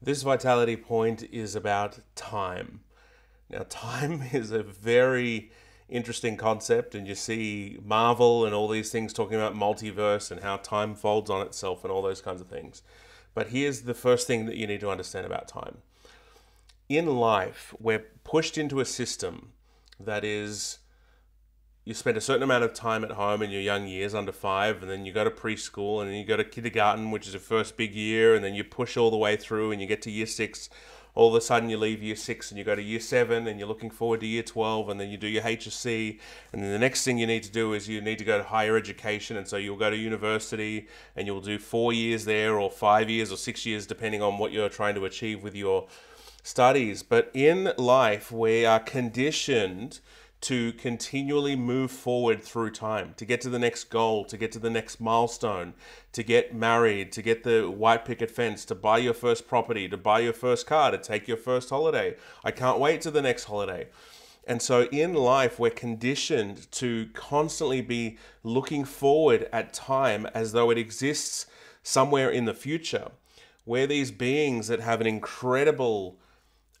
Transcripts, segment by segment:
This vitality point is about time. Now, time is a very interesting concept, and you see Marvel and all these things talking about multiverse and how time folds on itself and all those kinds of things. But here's the first thing that you need to understand about time. In life, we're pushed into a system that is you spend a certain amount of time at home in your young years under five and then you go to preschool and then you go to kindergarten which is your first big year and then you push all the way through and you get to year six. All of a sudden you leave year six and you go to year seven and you're looking forward to year 12 and then you do your hsc and then the next thing you need to do is you need to go to higher education and so you'll go to university and you'll do four years there or five years or six years depending on what you're trying to achieve with your studies. But in life we are conditioned to continually move forward through time, to get to the next goal, to get to the next milestone, to get married, to get the white picket fence, to buy your first property, to buy your first car, to take your first holiday. I can't wait to the next holiday. And so in life, we're conditioned to constantly be looking forward at time as though it exists somewhere in the future. We're these beings that have an incredible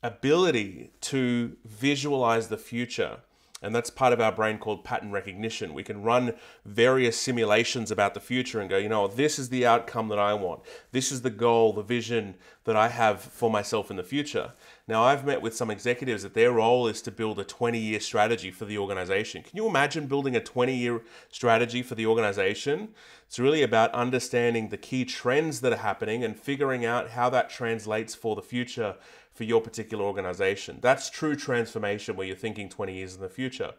ability to visualize the future and that's part of our brain called pattern recognition. We can run various simulations about the future and go, you know, this is the outcome that I want. This is the goal, the vision that I have for myself in the future. Now, I've met with some executives that their role is to build a 20 year strategy for the organization. Can you imagine building a 20 year strategy for the organization? It's really about understanding the key trends that are happening and figuring out how that translates for the future for your particular organization. That's true transformation where you're thinking 20 years in the future.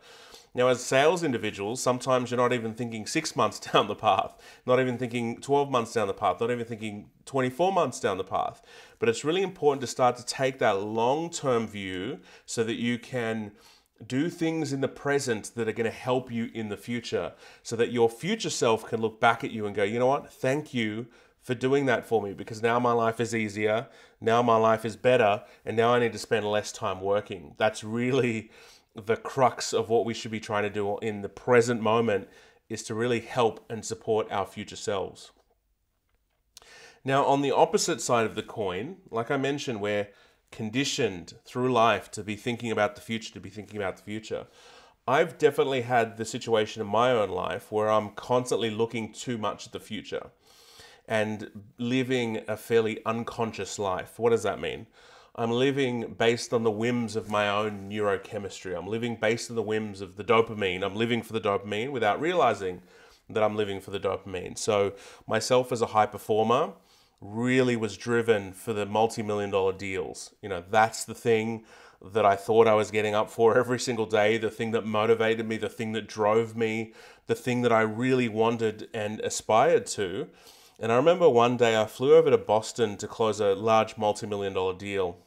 Now, as sales individuals, sometimes you're not even thinking six months down the path, not even thinking 12 months down the path, not even thinking 24 months down the path. But it's really important to start to take that long term view so that you can do things in the present that are going to help you in the future so that your future self can look back at you and go, you know what, thank you for doing that for me because now my life is easier, now my life is better, and now I need to spend less time working. That's really the crux of what we should be trying to do in the present moment is to really help and support our future selves. Now, on the opposite side of the coin, like I mentioned, we're conditioned through life to be thinking about the future, to be thinking about the future. I've definitely had the situation in my own life where I'm constantly looking too much at the future and living a fairly unconscious life. What does that mean? I'm living based on the whims of my own neurochemistry. I'm living based on the whims of the dopamine. I'm living for the dopamine without realizing that I'm living for the dopamine. So, myself as a high performer really was driven for the multi million dollar deals. You know, that's the thing that I thought I was getting up for every single day, the thing that motivated me, the thing that drove me, the thing that I really wanted and aspired to. And I remember one day I flew over to Boston to close a large multi million dollar deal.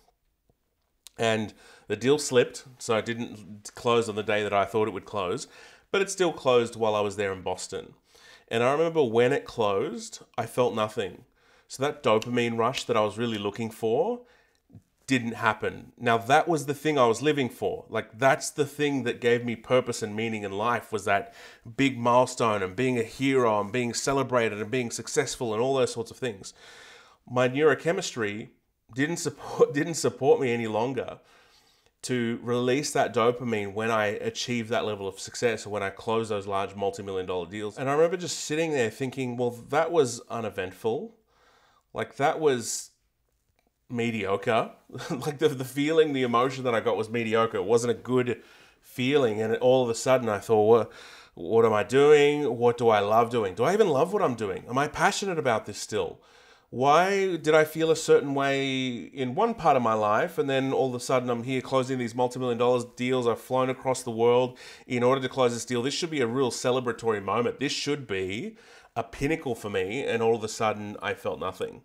And the deal slipped, so I didn't close on the day that I thought it would close, but it still closed while I was there in Boston. And I remember when it closed, I felt nothing. So that dopamine rush that I was really looking for didn't happen. Now that was the thing I was living for. Like that's the thing that gave me purpose and meaning in life was that big milestone and being a hero and being celebrated and being successful and all those sorts of things. My neurochemistry didn't support didn't support me any longer to release that dopamine when I achieved that level of success or when I closed those large multi-million dollar deals. And I remember just sitting there thinking, well, that was uneventful. Like that was mediocre. like the, the feeling, the emotion that I got was mediocre. It wasn't a good feeling. And all of a sudden I thought, what, what am I doing? What do I love doing? Do I even love what I'm doing? Am I passionate about this still? Why did I feel a certain way in one part of my life and then all of a sudden I'm here closing these multi-million dollars deals? I've flown across the world in order to close this deal. This should be a real celebratory moment. This should be a pinnacle for me and all of a sudden I felt nothing.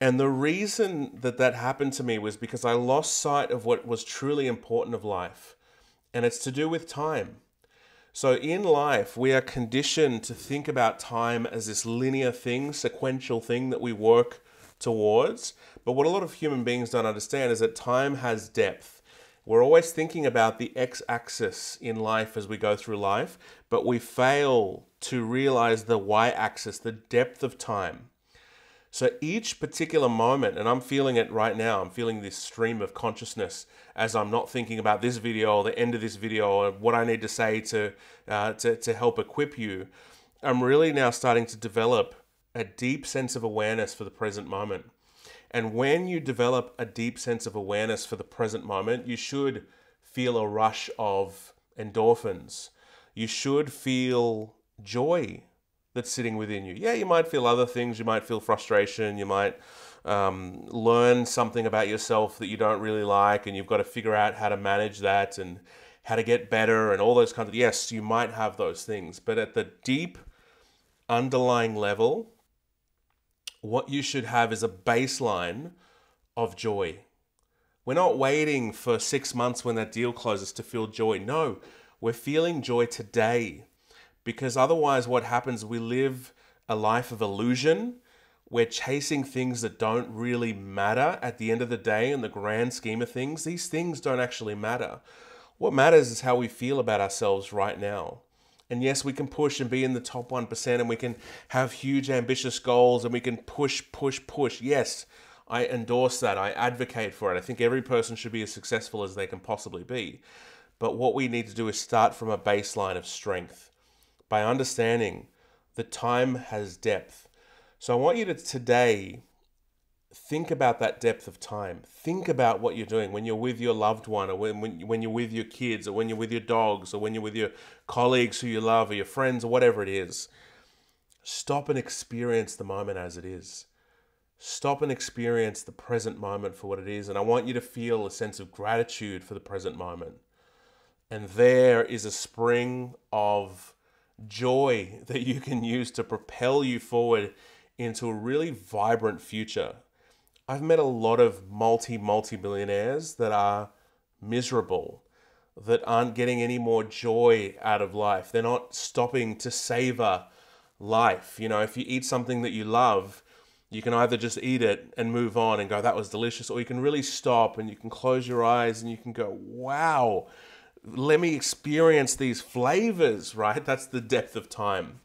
And the reason that that happened to me was because I lost sight of what was truly important of life. And it's to do with time. So in life, we are conditioned to think about time as this linear thing, sequential thing that we work towards. But what a lot of human beings don't understand is that time has depth. We're always thinking about the x axis in life as we go through life, but we fail to realize the y axis, the depth of time. So each particular moment, and I'm feeling it right now, I'm feeling this stream of consciousness as I'm not thinking about this video or the end of this video or what I need to say to, uh, to, to help equip you. I'm really now starting to develop a deep sense of awareness for the present moment. And when you develop a deep sense of awareness for the present moment, you should feel a rush of endorphins. You should feel joy that's sitting within you. Yeah, you might feel other things. You might feel frustration. You might um, learn something about yourself that you don't really like, and you've got to figure out how to manage that and how to get better and all those kinds of. Yes, you might have those things, but at the deep underlying level, what you should have is a baseline of joy. We're not waiting for six months when that deal closes to feel joy. No, we're feeling joy today because otherwise, what happens, we live a life of illusion. We're chasing things that don't really matter at the end of the day in the grand scheme of things. These things don't actually matter. What matters is how we feel about ourselves right now. And yes, we can push and be in the top 1%, and we can have huge, ambitious goals, and we can push, push, push. Yes, I endorse that. I advocate for it. I think every person should be as successful as they can possibly be. But what we need to do is start from a baseline of strength by understanding that time has depth. So I want you to today think about that depth of time. Think about what you're doing when you're with your loved one, or when, when, when you're with your kids, or when you're with your dogs, or when you're with your colleagues who you love, or your friends, or whatever it is. Stop and experience the moment as it is. Stop and experience the present moment for what it is. And I want you to feel a sense of gratitude for the present moment. And there is a spring of joy that you can use to propel you forward into a really vibrant future. I've met a lot of multi, multi millionaires that are miserable, that aren't getting any more joy out of life. They're not stopping to savor life. You know, if you eat something that you love, you can either just eat it and move on and go, that was delicious, or you can really stop and you can close your eyes and you can go, wow, let me experience these flavors, right? That's the depth of time.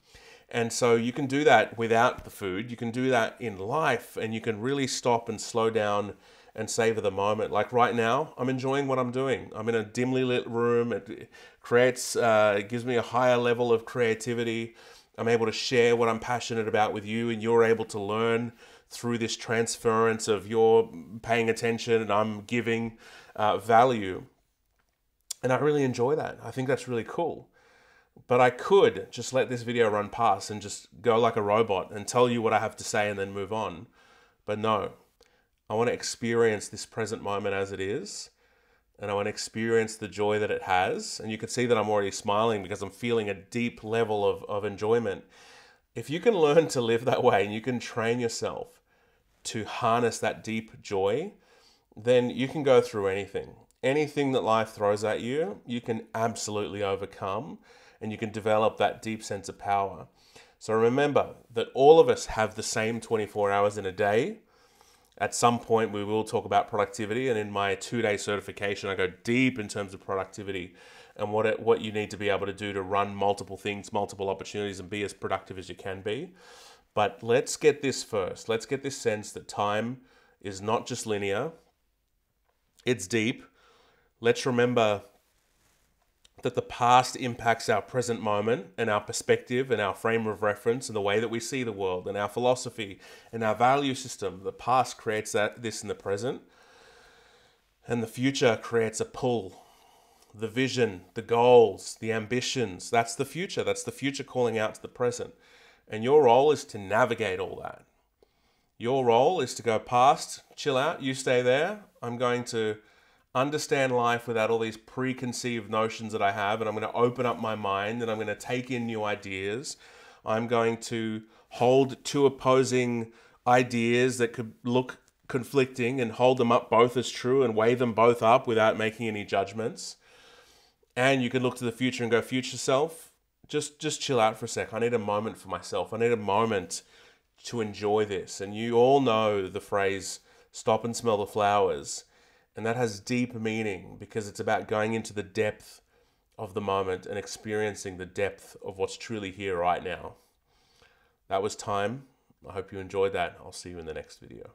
And so you can do that without the food. You can do that in life and you can really stop and slow down and savor the moment. Like right now, I'm enjoying what I'm doing. I'm in a dimly lit room. It creates, uh, it gives me a higher level of creativity. I'm able to share what I'm passionate about with you, and you're able to learn through this transference of your paying attention and I'm giving uh, value. And I really enjoy that. I think that's really cool. But I could just let this video run past and just go like a robot and tell you what I have to say and then move on. But no, I want to experience this present moment as it is. And I want to experience the joy that it has. And you can see that I'm already smiling because I'm feeling a deep level of, of enjoyment. If you can learn to live that way and you can train yourself to harness that deep joy, then you can go through anything anything that life throws at you, you can absolutely overcome and you can develop that deep sense of power. So remember that all of us have the same 24 hours in a day. At some point, we will talk about productivity, and in my two day certification, I go deep in terms of productivity and what, it, what you need to be able to do to run multiple things, multiple opportunities, and be as productive as you can be. But let's get this first. Let's get this sense that time is not just linear, it's deep, let's remember that the past impacts our present moment and our perspective and our frame of reference and the way that we see the world and our philosophy and our value system. The past creates that this in the present, and the future creates a pull. The vision, the goals, the ambitions, that's the future. That's the future calling out to the present. And your role is to navigate all that. Your role is to go past, chill out, you stay there. I'm going to understand life without all these preconceived notions that I have, and I'm going to open up my mind and I'm going to take in new ideas. I'm going to hold two opposing ideas that could look conflicting and hold them up both as true and weigh them both up without making any judgments. And you can look to the future and go, future self, just just chill out for a sec. I need a moment for myself. I need a moment to enjoy this. And you all know the phrase stop and smell the flowers. And that has deep meaning because it's about going into the depth of the moment and experiencing the depth of what's truly here right now. That was time. I hope you enjoyed that. I'll see you in the next video.